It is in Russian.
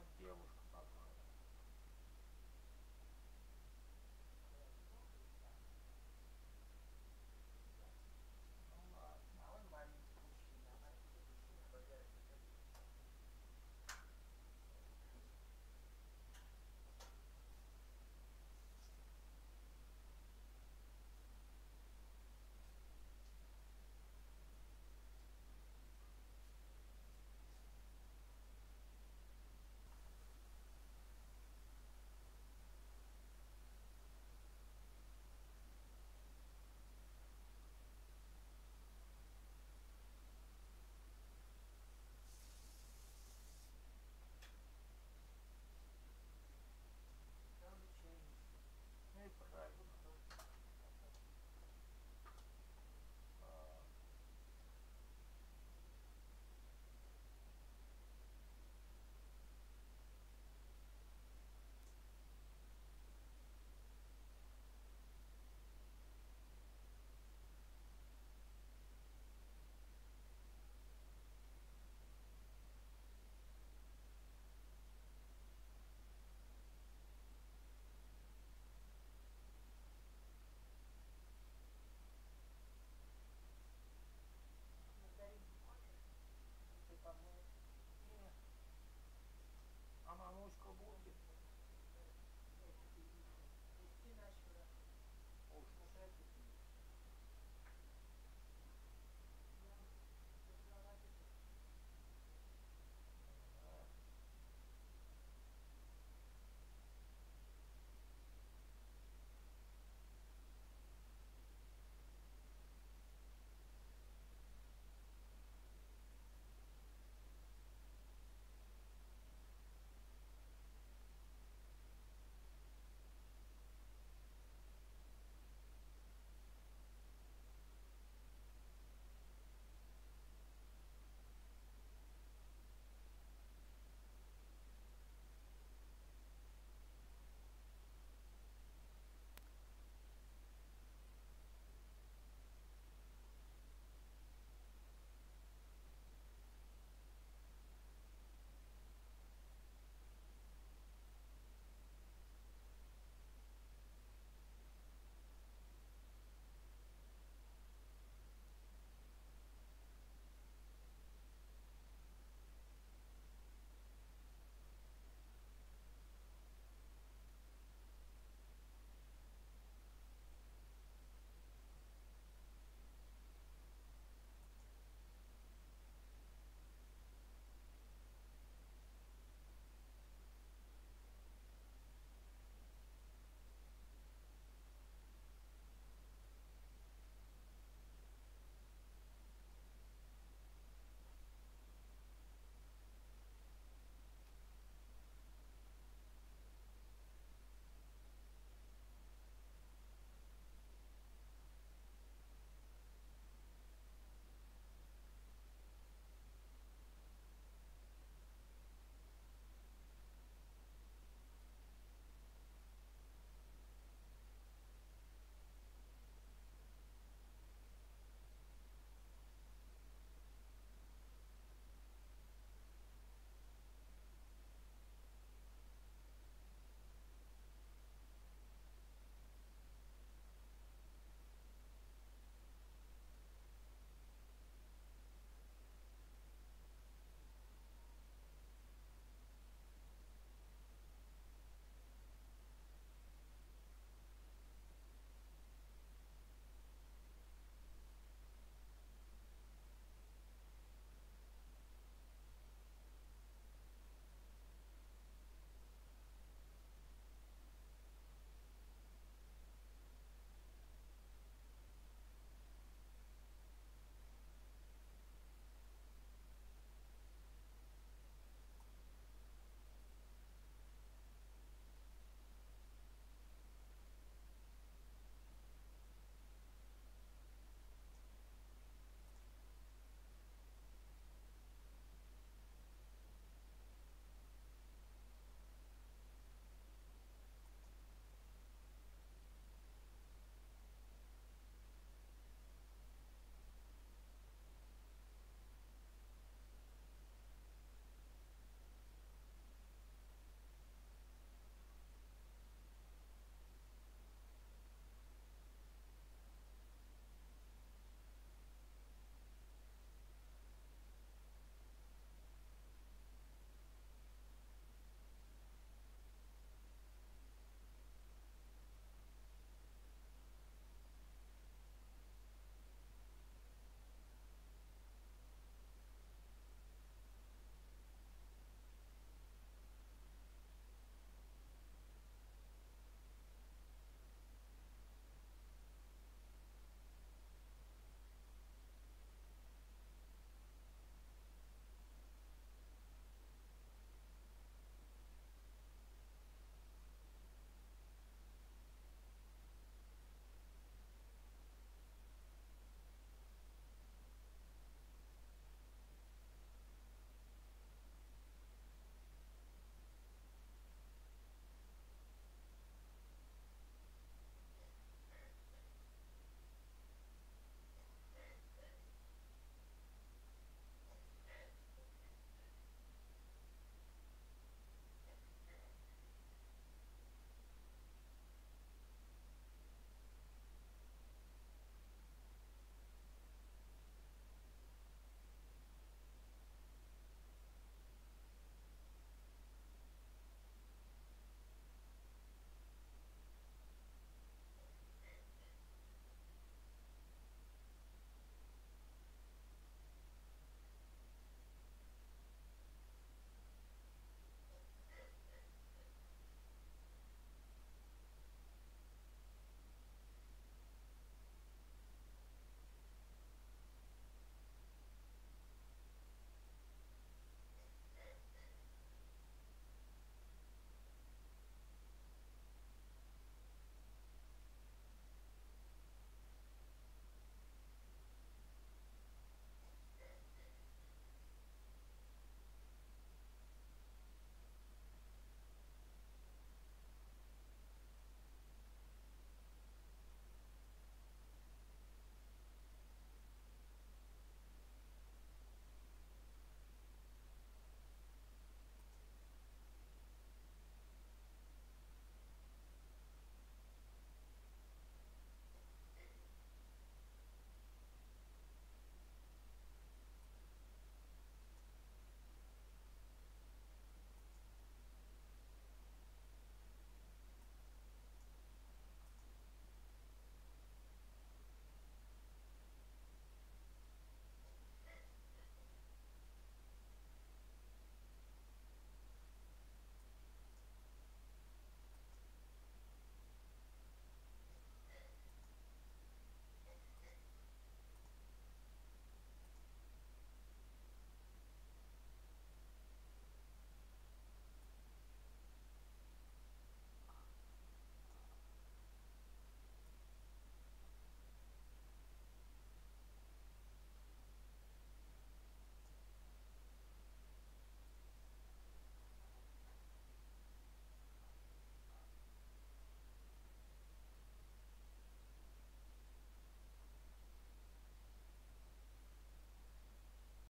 вот девушка.